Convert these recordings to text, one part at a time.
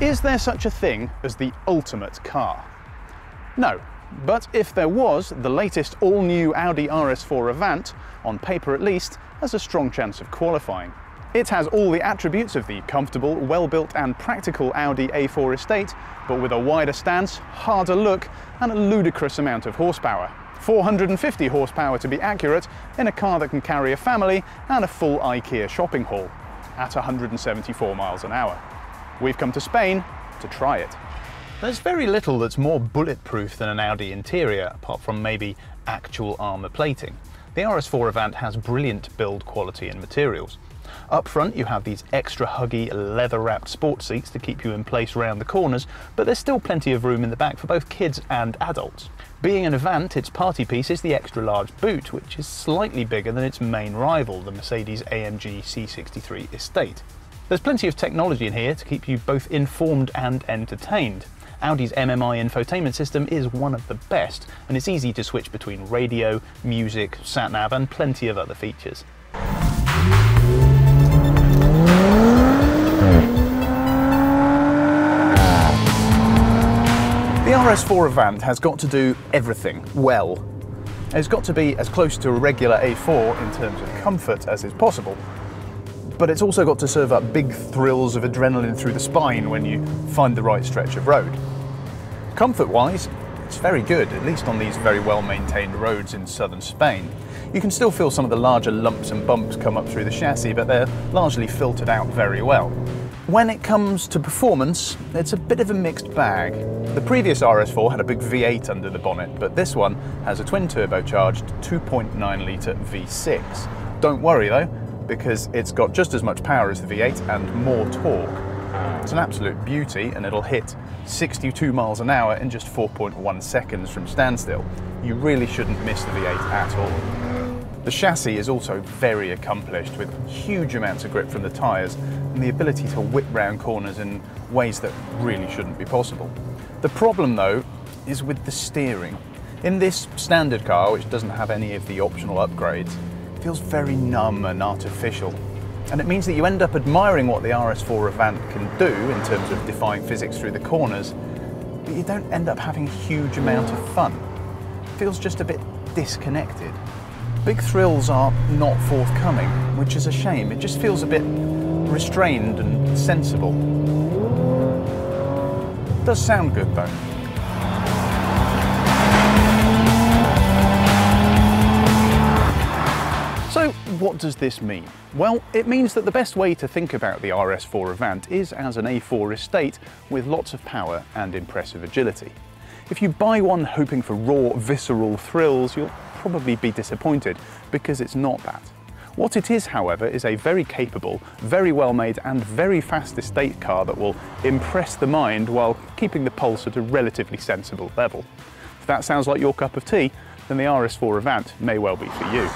is there such a thing as the ultimate car? No, but if there was, the latest all-new Audi RS4 Avant, on paper at least, has a strong chance of qualifying. It has all the attributes of the comfortable, well-built and practical Audi A4 estate, but with a wider stance, harder look and a ludicrous amount of horsepower. 450 horsepower to be accurate, in a car that can carry a family and a full IKEA shopping haul, at 174 miles an hour. We've come to Spain to try it. There's very little that's more bulletproof than an Audi interior, apart from maybe actual armour plating. The RS4 Avant has brilliant build quality and materials. Up front you have these extra huggy leather wrapped sports seats to keep you in place around the corners, but there's still plenty of room in the back for both kids and adults. Being an Avant, its party piece is the extra large boot, which is slightly bigger than its main rival, the Mercedes AMG C63 Estate. There's plenty of technology in here to keep you both informed and entertained. Audi's MMI infotainment system is one of the best, and it's easy to switch between radio, music, sat-nav and plenty of other features. The RS4 Avant has got to do everything well. It's got to be as close to a regular A4 in terms of comfort as is possible, but it's also got to serve up big thrills of adrenaline through the spine when you find the right stretch of road. Comfort-wise, it's very good, at least on these very well-maintained roads in southern Spain. You can still feel some of the larger lumps and bumps come up through the chassis, but they're largely filtered out very well. When it comes to performance, it's a bit of a mixed bag. The previous RS4 had a big V8 under the bonnet, but this one has a twin turbocharged 2.9 litre V6. Don't worry though, because it's got just as much power as the V8 and more torque. It's an absolute beauty and it'll hit 62 miles an hour in just 4.1 seconds from standstill. You really shouldn't miss the V8 at all. The chassis is also very accomplished with huge amounts of grip from the tyres and the ability to whip round corners in ways that really shouldn't be possible. The problem though is with the steering. In this standard car, which doesn't have any of the optional upgrades, feels very numb and artificial and it means that you end up admiring what the RS4 Avant can do in terms of defying physics through the corners, but you don't end up having a huge amount of fun. It feels just a bit disconnected. Big thrills are not forthcoming, which is a shame. It just feels a bit restrained and sensible. It does sound good though. What does this mean? Well, it means that the best way to think about the RS4 Avant is as an A4 estate with lots of power and impressive agility. If you buy one hoping for raw, visceral thrills, you'll probably be disappointed because it's not that. What it is, however, is a very capable, very well made and very fast estate car that will impress the mind while keeping the pulse at a relatively sensible level. If that sounds like your cup of tea, then the RS4 Avant may well be for you.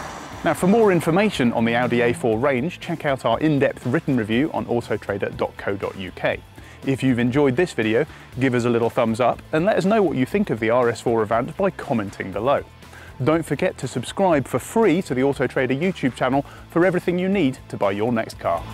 Now for more information on the Audi A4 range, check out our in-depth written review on autotrader.co.uk. If you've enjoyed this video, give us a little thumbs up and let us know what you think of the RS4 Avant by commenting below. Don't forget to subscribe for free to the Autotrader YouTube channel for everything you need to buy your next car.